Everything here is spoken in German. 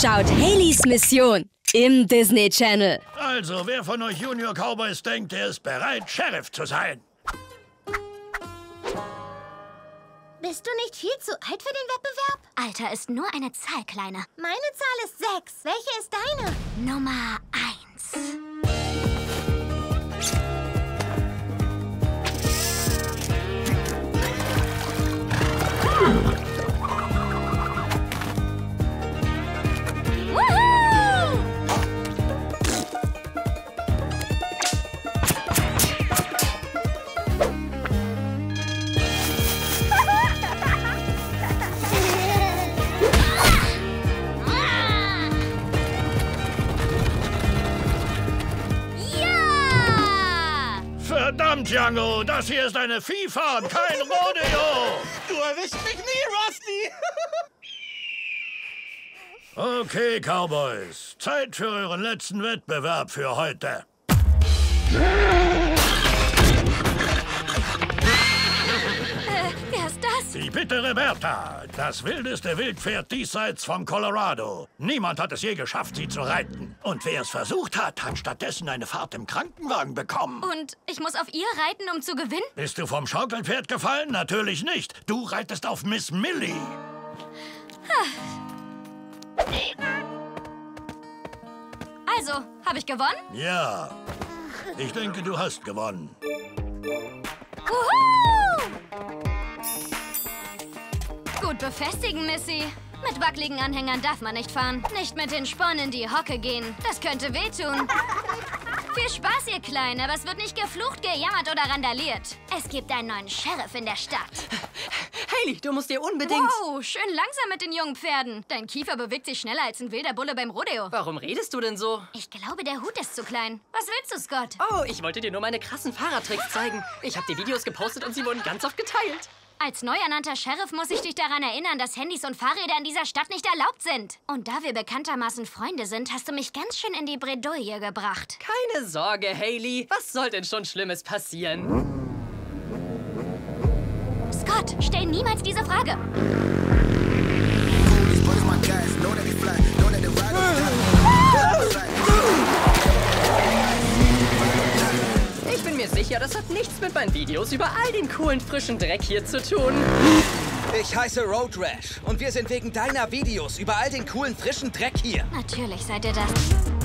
Schaut Haleys Mission im Disney Channel. Also, wer von euch Junior Cowboys denkt, er ist bereit, Sheriff zu sein? Bist du nicht viel zu alt für den Wettbewerb? Alter ist nur eine Zahl, Kleiner. Meine Zahl ist sechs. Welche ist deine? Nummer eins. Verdammt, Django, das hier ist eine FIFA und kein Rodeo. Du erwischst mich nie, Rusty! Okay, Cowboys, Zeit für euren letzten Wettbewerb für heute. Ist das? Die bittere Bertha, das wildeste Wildpferd diesseits von Colorado. Niemand hat es je geschafft, sie zu reiten. Und wer es versucht hat, hat stattdessen eine Fahrt im Krankenwagen bekommen. Und ich muss auf ihr reiten, um zu gewinnen? Bist du vom Schaukelpferd gefallen? Natürlich nicht. Du reitest auf Miss Millie. Also, habe ich gewonnen? Ja. Ich denke, du hast gewonnen. Befestigen, Missy. Mit wackeligen Anhängern darf man nicht fahren. Nicht mit den Sporen in die Hocke gehen. Das könnte wehtun. Viel Spaß, ihr Kleinen, aber es wird nicht geflucht, gejammert oder randaliert. Es gibt einen neuen Sheriff in der Stadt. Haley, du musst dir unbedingt... Wow, schön langsam mit den jungen Pferden. Dein Kiefer bewegt sich schneller als ein wilder Bulle beim Rodeo. Warum redest du denn so? Ich glaube, der Hut ist zu klein. Was willst du, Scott? Oh, ich wollte dir nur meine krassen Fahrradtricks zeigen. Ich habe die Videos gepostet und sie wurden ganz oft geteilt. Als neu ernannter Sheriff muss ich dich daran erinnern, dass Handys und Fahrräder in dieser Stadt nicht erlaubt sind. Und da wir bekanntermaßen Freunde sind, hast du mich ganz schön in die Bredouille gebracht. Keine Sorge, Haley. Was soll denn schon Schlimmes passieren? Scott, stell niemals diese Frage. Das hat nichts mit meinen Videos über all den coolen, frischen Dreck hier zu tun. Ich heiße Road Rash und wir sind wegen deiner Videos über all den coolen frischen Dreck hier. Natürlich seid ihr das.